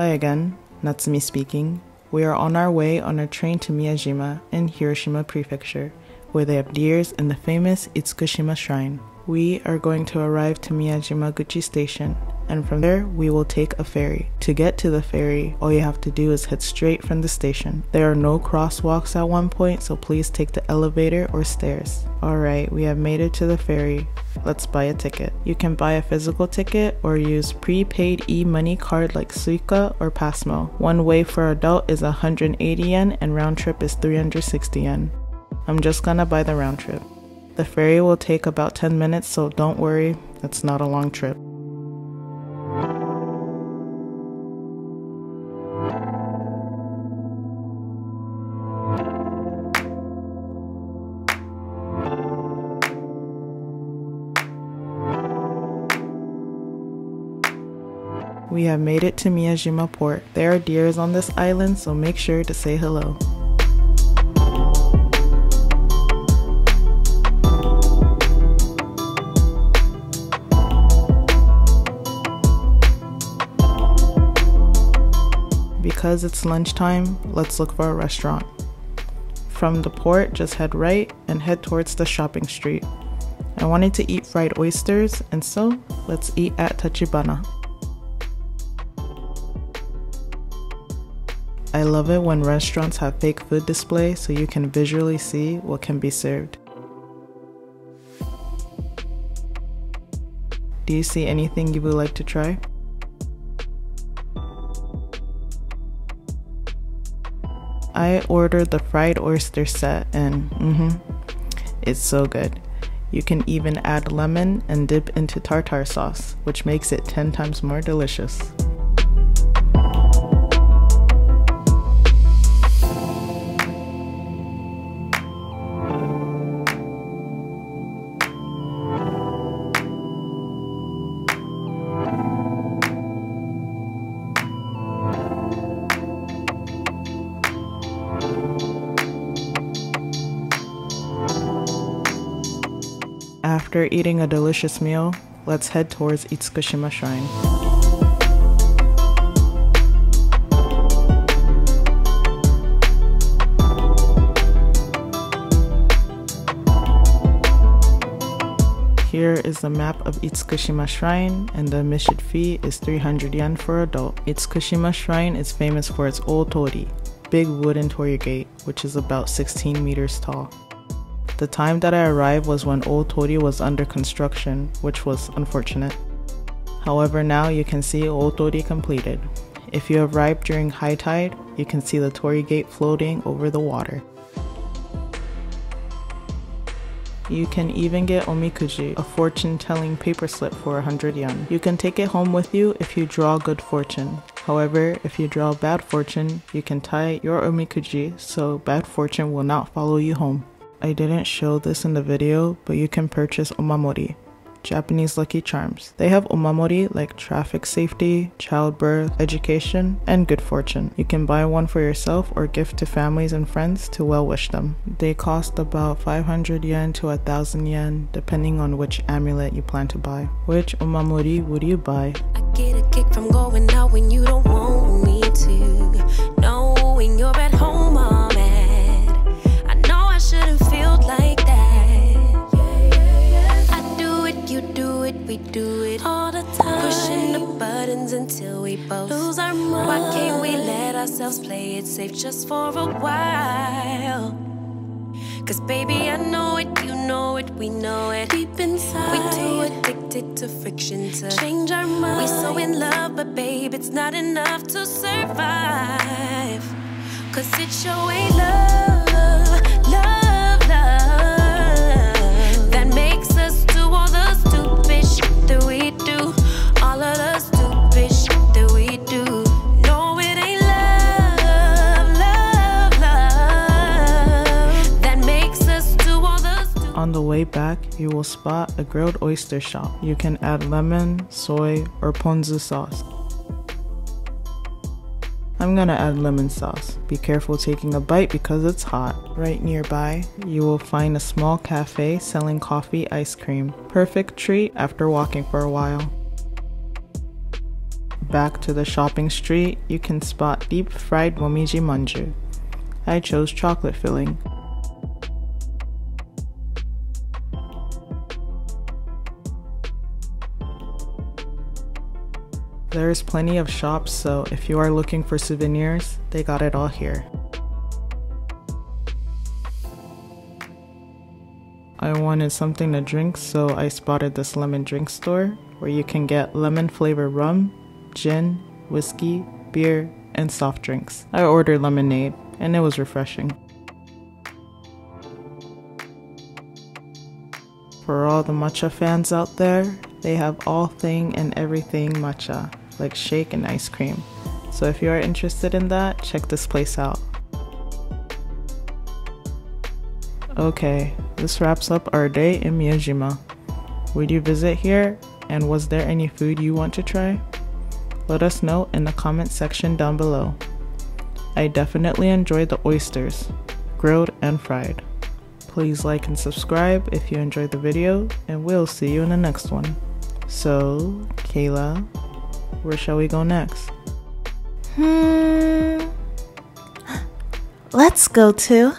Hi again, Natsumi speaking. We are on our way on a train to Miyajima in Hiroshima Prefecture, where they have deers in the famous Itsukushima Shrine. We are going to arrive to Miyajima Guchi Station, and from there we will take a ferry. To get to the ferry, all you have to do is head straight from the station. There are no crosswalks at one point, so please take the elevator or stairs. Alright, we have made it to the ferry. Let's buy a ticket. You can buy a physical ticket or use prepaid e-money card like Suica or Pasmo. One way for adult is 180 yen and round trip is 360 yen. I'm just gonna buy the round trip. The ferry will take about 10 minutes, so don't worry, it's not a long trip. We have made it to Miyajima port. There are deers on this island, so make sure to say hello. Because it's lunchtime, let's look for a restaurant. From the port, just head right and head towards the shopping street. I wanted to eat fried oysters, and so let's eat at Tachibana. I love it when restaurants have fake food display so you can visually see what can be served. Do you see anything you would like to try? I ordered the fried oyster set and mm-hmm, it's so good. You can even add lemon and dip into tartar sauce, which makes it 10 times more delicious. After eating a delicious meal, let's head towards Itsukushima Shrine. Here is the map of Itsukushima Shrine, and the admission fee is 300 yen for adult. Itsukushima Shrine is famous for its Otorii, big wooden torii gate, which is about 16 meters tall. The time that I arrived was when Otorii was under construction, which was unfortunate. However, now you can see Otorii completed. If you arrive during high tide, you can see the Torii Gate floating over the water. You can even get omikuji, a fortune-telling paper slip for 100 yen. You can take it home with you if you draw good fortune. However, if you draw bad fortune, you can tie your omikuji so bad fortune will not follow you home. I didn't show this in the video, but you can purchase omamori, Japanese lucky charms. They have omamori like traffic safety, childbirth, education, and good fortune. You can buy one for yourself or gift to families and friends to well wish them. They cost about 500 yen to 1000 yen depending on which amulet you plan to buy. Which omamori would you buy? I get a kick from going out when you don't want me to. Knowing you're at we do it all the time. Pushing the buttons until we both lose our mind. Why can't we let ourselves play it safe just for a while? Cause baby, I know it, you know it, we know it. Deep inside, we too addicted to friction to change our mind. We're so in love, but babe, it's not enough to survive. Cause it's your way, love, On the way back, you will spot a grilled oyster shop. You can add lemon, soy, or ponzu sauce. I'm gonna add lemon sauce. Be careful taking a bite because it's hot. Right nearby, you will find a small cafe selling coffee ice cream. Perfect treat after walking for a while. back to the shopping street, you can spot deep fried momiji manju. I chose chocolate filling. There's plenty of shops, so if you are looking for souvenirs, they got it all here. I wanted something to drink, so I spotted this lemon drink store where you can get lemon flavored rum, gin, whiskey, beer, and soft drinks. I ordered lemonade, and it was refreshing. For all the matcha fans out there, they have all thing and everything matcha like shake and ice cream. So if you are interested in that, check this place out. Okay, this wraps up our day in Miyajima. Would you visit here? And was there any food you want to try? Let us know in the comment section down below. I definitely enjoyed the oysters, grilled and fried. Please like and subscribe if you enjoyed the video, and we'll see you in the next one. So, Kayla, where shall we go next? Hmm. Let's go to